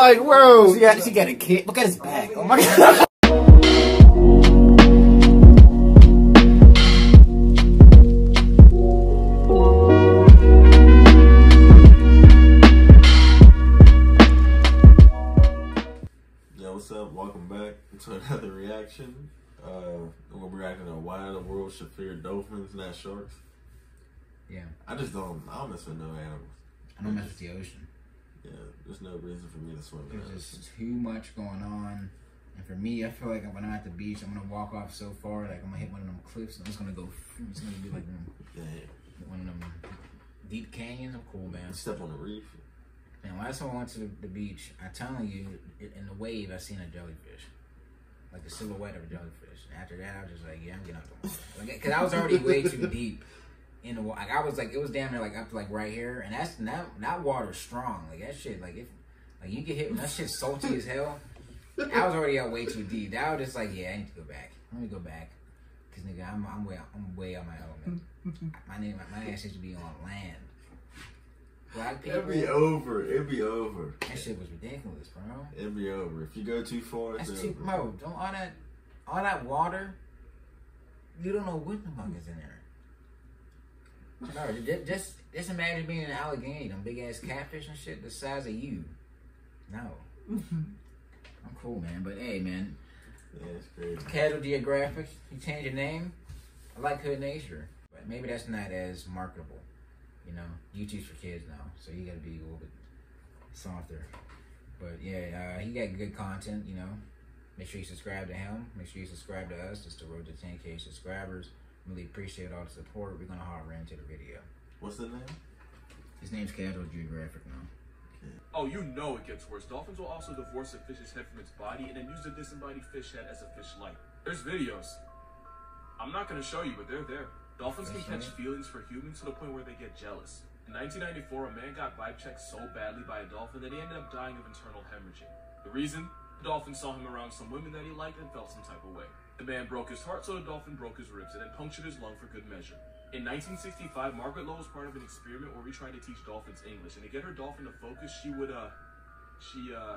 like, bro. Yeah, she got a kid. Look at his back. Oh my god. Yo, what's up? Welcome back to another reaction. Uh, we're reacting to why the world should fear dolphins, not sharks. Yeah, I just don't. I don't mess with no animals. I don't mess with the ocean. Yeah, there's no reason for me to swim There's just too much going on. And for me, I feel like when I'm at the beach, I'm gonna walk off so far, like I'm gonna hit one of them cliffs, and I'm just gonna go. It's gonna be like mm, Yeah, one of them deep canyons. I'm cool, man. you step on the reef. And last time I went to the, beach, I'm telling you, in the wave, I seen a jellyfish, like the silhouette of a jellyfish. And after that, I was just like, yeah, I'm getting out the water, like, cause I was already way too deep in the water. Like I was like, it was damn near like up to like right here, and that's not that water strong. Like that shit, like if like you get hit, that shit's salty as hell. I was already out way too deep. That was just like, yeah, I need to go back. Let me go back, cause nigga, I'm I'm way I'm way on my element. My name my, my ass needs to be on land. Black people. It'd be over. It'd be over. That shit was ridiculous, bro. It'd be over. If you go too far, it's That's over. too, bro. Don't all that, all that water. You don't know what the fuck is in there. No, ju- just just imagine being in Allegheny, them big ass catfish and shit, the size of you. No, I'm cool, man. But hey, man, Yeah, it's crazy. Casual Geographic, you change your name. I like Hood Nature, but maybe that's not as marketable. You know, YouTube's for kids now, so you got to be a little bit softer. But yeah, uh, he got good content. You know, make sure you subscribe to him. Make sure you subscribe to us. It's the road to 10k subscribers. Really appreciate all the support. We're gonna hop right into the video. What's the name? His name's Casual Geographic now. Oh, you know it gets worse. Dolphins will also divorce a fish's head from its body and then use the disembodied fish head as a fish light. There's videos. I'm not gonna show you, but they're there. Dolphins can catch feelings for humans to the point where they get jealous. In 1994, a man got vibe checked so badly by a dolphin that he ended up dying of internal hemorrhaging. The reason? The dolphin saw him around some women that he liked and felt some type of way. The man broke his heart, so the dolphin broke his ribs and then punctured his lung for good measure. In 1965, Margaret Howe was part of an experiment where we tried to teach dolphins English, and to get her dolphin to focus, she would, uh, she, uh,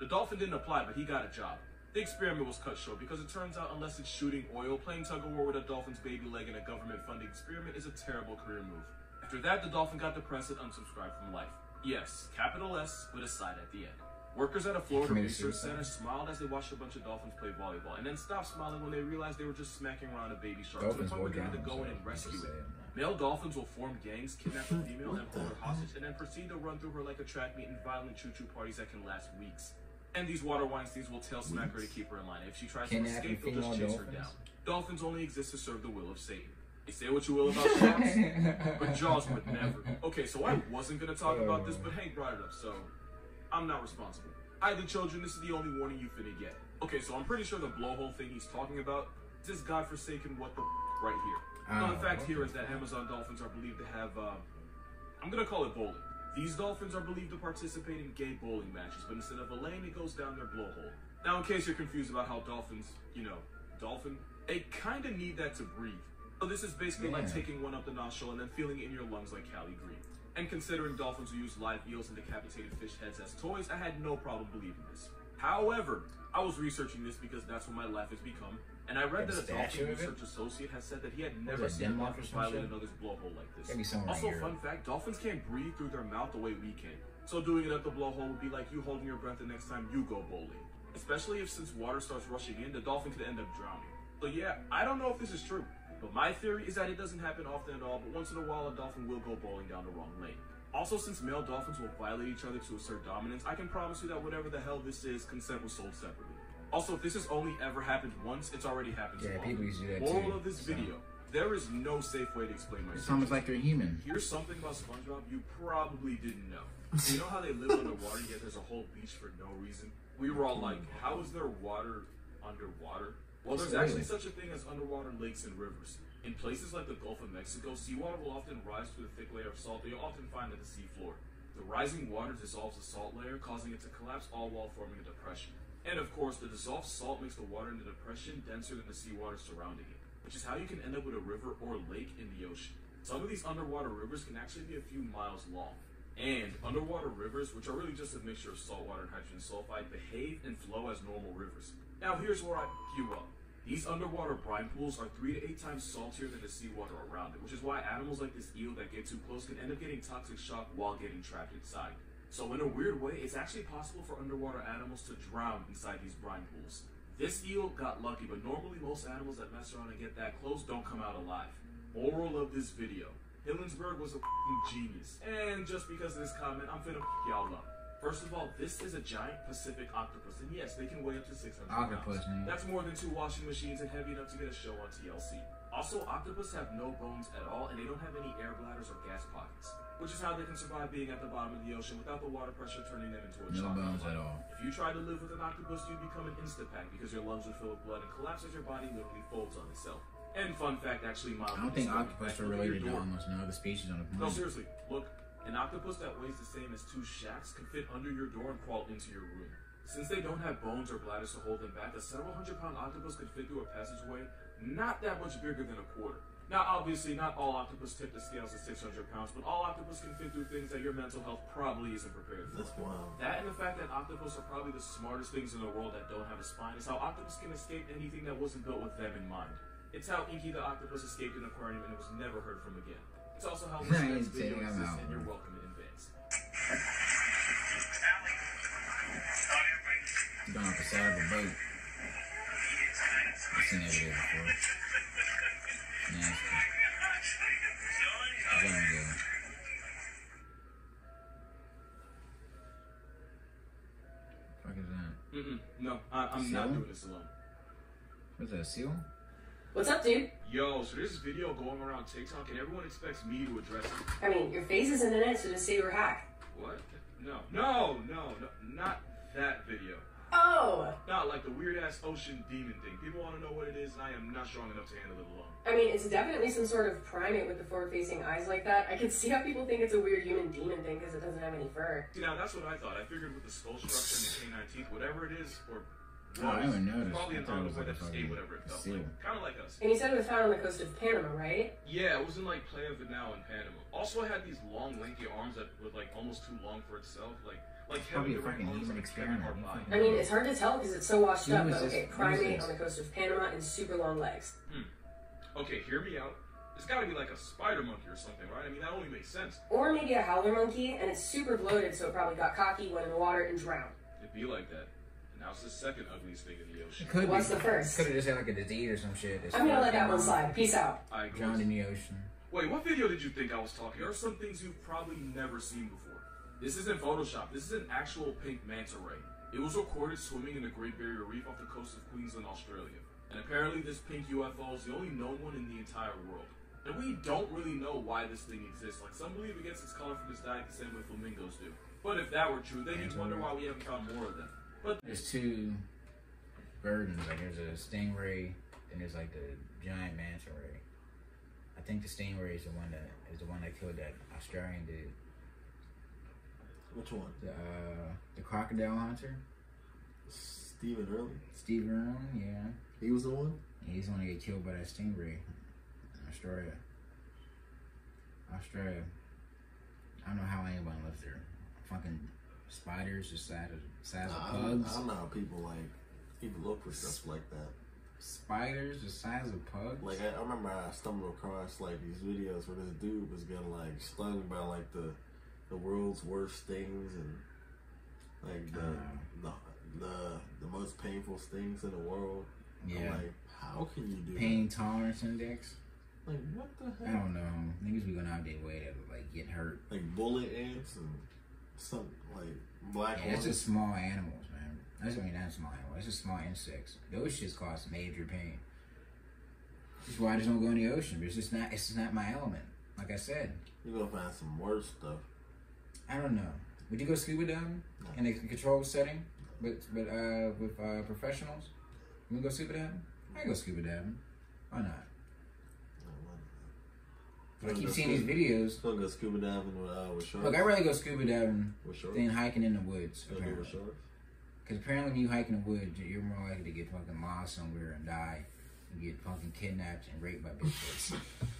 the dolphin didn't apply, but he got a job. The experiment was cut short because it turns out unless it's shooting oil, playing tug of war with a dolphin's baby leg in a government-funded experiment is a terrible career move. After that, the dolphin got depressed and unsubscribed from life. Yes, capital S with a side at the end. Workers at a Florida research center smiled as they watched a bunch of dolphins play volleyball, and then stopped smiling when they realized they were just smacking around a baby shark Dolphins to the point where they had to go in and rescue it. Male dolphins will form gangs, kidnap a female, and hold her hostage, and then proceed to run through her like a track meet in violent choo-choo parties that can last weeks. And these water Weinsteins will tail smack her to keep her in line. If she tries to escape, they'll just chase her down. Dolphins only exist to serve the will of Satan. You say what you will about sharks, but Jaws would never. Okay, so I wasn't gonna talk about this, but Hank brought it up, so I'm not responsible. i the children, this is the only warning you finna get. Okay, so I'm pretty sure the blowhole thing he's talking about is this godforsaken what the right here. Fun Oh, fact here is that Amazon dolphins are believed to have, uh, I'm gonna call it bowling. These dolphins are believed to participate in gay bowling matches, but instead of a lane, it goes down their blowhole. Now, in case you're confused about how dolphins, you know, dolphin, they kind of need that to breathe. So this is basically like taking one up the nostril and then feeling it in your lungs like Cali Green. And considering dolphins who use live eels and decapitated fish heads as toys, I had no problem believing this. However, I was researching this because that's what my life has become, and I read that a dolphin research associate has said that he had never seen a dolphin violate another's blowhole like this. Gotta be somewhere Also, Europe. fun fact, dolphins can't breathe through their mouth the way we can. So doing it at the blowhole would be like you holding your breath the next time you go bowling. Especially if since water starts rushing in, the dolphin could end up drowning. So yeah, I don't know if this is true. But my theory is that it doesn't happen often at all, but once in a while a dolphin will go bowling down the wrong lane. Also, since male dolphins will violate each other to assert dominance, I can promise you that whatever the hell this is, consent was sold separately. Also, if this has only ever happened once, it's already happened Yeah, people used to do that Moral too, of this so. video, there is no safe way to explain my It's almost like they're human. Here's something about SpongeBob you probably didn't know. You know how they live underwater, yet there's a whole beach for no reason? We were all like, how is there water underwater? Well, there's actually such a thing as underwater lakes and rivers. In places like the Gulf of Mexico, seawater will often rise through a thick layer of salt that you'll often find at the seafloor. The rising water dissolves the salt layer, causing it to collapse all while forming a depression. And of course, the dissolved salt makes the water in the depression denser than the seawater surrounding it, which is how you can end up with a river or lake in the ocean. Some of these underwater rivers can actually be a few miles long. And underwater rivers, which are really just a mixture of saltwater and hydrogen sulfide, behave and flow as normal rivers. Now here's where I you up. These underwater brine pools are three to eight times saltier than the seawater around it, which is why animals like this eel that get too close can end up getting toxic shock while getting trapped inside. So in a weird way, it's actually possible for underwater animals to drown inside these brine pools. This eel got lucky, but normally most animals that mess around and get that close don't come out alive. Moral of this video. Hillenburg was a genius. And just because of this comment, I'm finna y'all up. First of all, this is a giant Pacific octopus, and yes, they can weigh up to 600 Octopus, pounds. man. That's more than two washing machines and heavy enough to get a show on TLC. Also, octopus have no bones at all, and they don't have any air bladders or gas pockets, which is how they can survive being at the bottom of the ocean without the water pressure turning them into a No chocolate bones at all. If you try to live with an octopus, you become an instapack because your lungs would fill with blood and collapse as your body literally folds on itself. And fun fact, actually, my I don't think octopus are related to almost no other species on the no, planet. seriously. Look, an octopus that weighs the same as two shacks can fit under your door and crawl into your room. Since they don't have bones or bladders to hold them back, a several hundred pound octopus could fit through a passageway not that much bigger than a quarter. Now, obviously, not all octopus tip the scales at 600 pounds, but all octopus can fit through things that your mental health probably isn't prepared for. That's wild. That and the fact that octopus are probably the smartest things in the world that don't have a spine is how octopus can escape anything that wasn't built with them in mind. It's how Inky the octopus escaped an aquarium and it was never heard from again. It's also how this next video I'm exists out, and you're welcome in advance. Going off the side of a boat. I've seen that video before. Nasty. Very good. Fuck is that? Mm-mm, no, I, I'm not doing this alone. What's that? A seal? What's up, dude? Yo, so there's this video going around TikTok and everyone expects me to address it. I mean, your face isn't in it, so just say you were hacked. What? No, no, no, no, not that video. Oh! Not like the weird ass ocean demon thing. People want to know what it is, and I am not strong enough to handle it alone. I mean, it's definitely some sort of primate with the forward-facing eyes like that. I can see how people think it's a weird human demon thing because it doesn't have any fur. See, now that's what I thought. I figured with the skull structure and the canine teeth, whatever it is, or Oh, I was, haven't noticed. probably I thought it was like a that escaped fucking whatever it felt seal. like. Kind of like us. And you said it was found on the coast of Panama, right? Yeah, it was in like Playa Vidal in Panama. Also, it had these long, lanky arms that were like almost too long for itself. Like, like Probably Kevin a Durant fucking arms human like experiment. Hart You body. fucking- I mean, it's hard to tell because it's so washed Who up. is But this- okay, primate on the coast of Panama and super long legs. Hmm. Okay, hear me out. It's got to be like a spider monkey or something, right? I mean, that only makes sense. Or maybe a howler monkey, and it's super bloated, so it probably got cocky, went in the water, and drowned. It'd be like that. And now it's the second ugliest thing in the ocean. It could What's be. the first? Could have just had like a disease or some shit. that's I'm gonna let that one slide. Peace out. I agree. Drowned in the ocean. Wait, what video did you think I was talking? There are some things you've probably never seen before. This isn't Photoshop. This is an actual pink manta ray. It was recorded swimming in the Great Barrier Reef off the coast of Queensland, Australia. And apparently, this pink UFO is the only known one in the entire world. And we don't really know why this thing exists. Like, some believe it gets its color from its diet the same way flamingos do. But if that were true, then you'd wonder why we haven't found more of them. But There's two burdens. Like there's a stingray and there's like the giant manta ray. I think the stingray is the one that is the one that killed that Australian dude. Which one? The uh, the crocodile hunter, Steven Early. Steven Irwin. Yeah, He was the one. he's the one to get killed by that stingray in Australia. Australia. I don't know how anyone lives there. Fucking spiders the size of size of pugs. I don't know how people like even look for stuff like that. Spiders the size of pugs. Like I, I remember I stumbled across like these videos where this dude was getting like stung by like the the world's worst stings and like the Uh. the, the the most painful stings in the world. I'm yeah. like, how can you do Pain tolerance index. Like what the hell? I don't know. Niggas be going out their way to like get hurt. Like bullet ants and some like black Yeah, it's just small animals, man. That's I mean that's small animals. It's just small insects. Those shits cause major pain. That's why I just don't go in the ocean. It's just not. It's just not my element. Like I said, You're gonna find some worse stuff. I don't know. Would you go scuba diving No. in a controlled setting, but but uh, with uh, professionals? You wanna go scuba diving? I go scuba diving. Why not? But I keep Go seeing these videos. Gonna go scuba diving with, uh, with shorts. Look, I'd rather go scuba diving with shorts. than hiking in the woods. Gonna Apparently. with. Because apparently, when you hike in the woods, you're more likely to get fucking lost somewhere and die, and get fucking kidnapped and raped by Bigfoots.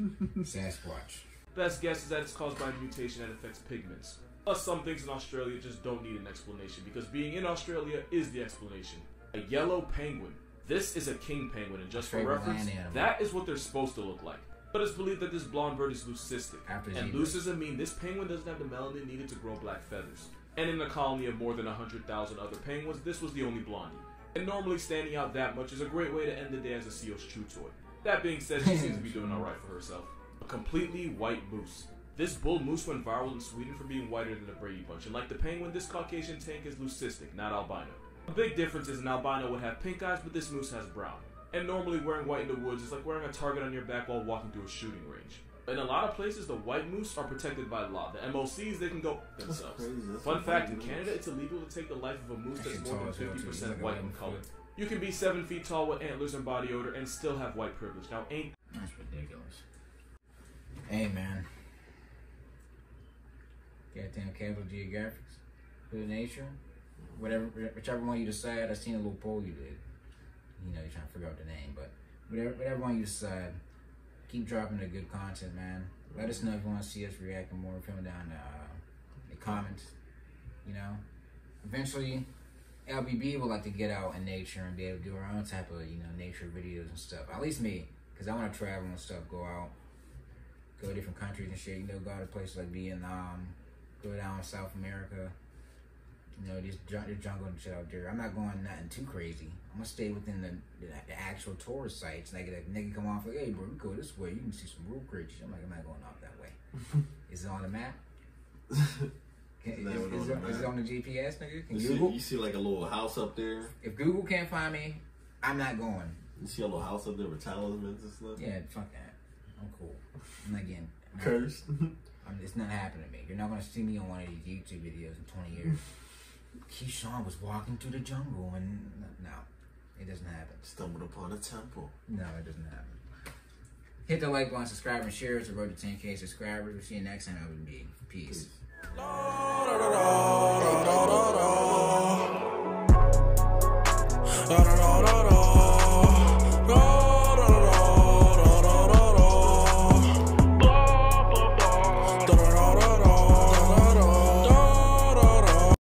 Sasquatch. Best guess is that it's caused by a mutation that affects pigments. Plus, some things in Australia just don't need an explanation because being in Australia is the explanation. A yellow penguin. This is a king penguin, and just for reference, that is what they're supposed to look like. But it's believed that this blonde bird is leucistic. And leucism means this penguin doesn't have the melanin needed to grow black feathers. And in a colony of more than 100,000 other penguins, this was the only blondie. And normally standing out that much is a great way to end the day as a seal's chew toy. That being said, she seems to be doing alright for herself. A completely white moose. This bull moose went viral in Sweden for being whiter than the Brady Bunch, and like the penguin, this Caucasian tank is leucistic, not albino. A big difference is an albino would have pink eyes, but this moose has brown. And normally wearing white in the woods is like wearing a target on your back while walking through a shooting range. In a lot of places, the white moose are protected by law. The MOCs, they can go themselves. Fun fact, in. Canada, it's illegal to take the life of a moose that's more than as hell, too. 50% like white in color. You can be 7 feet tall with antlers and body odor and still have white privilege. Now, ain't That's ridiculous. Hey man. Goddamn Capital Geographics. Hood Nature. Whatever whichever one you decide, I seen a little poll you did. You know, you're trying to figure out the name, but whatever whatever one you decide, keep dropping the good content, man. Let us know if you want to see us reacting more, coming down the, uh, the comments. You know, eventually, LBB would like to get out in nature and be able to do our own type of you know nature videos and stuff. At least me, because I want to travel and stuff, go out, go to different countries and shit. You know, go to places like Vietnam, go down South America. You know, this jungle and shit out there. I'm not going nothing too crazy. I'm gonna stay within the, the, the actual tourist sites. Like, like nigga come off like, hey bro, we go this way. You can see some real creatures. I'm like, I'm not going off that way. is it on the map? Can, is, is, it, is it on the GPS, nigga? Can You see, Google? you see like a little house up there. If Google can't find me, I'm not going. You see a little house up there with talismans and stuff. Yeah, fuck that. I'm cool. I'm not getting. I'm not- Cursed. I'm, it's not happening to me. You're not gonna see me on one of these YouTube videos in 20 years. Keyshawn was walking through the jungle and no, it doesn't happen. Stumbled upon a temple. No, it doesn't happen. Hit the like button, subscribe, and share. It's the road to 10k subscribers. We'll see you next time. I would be peace. Peace.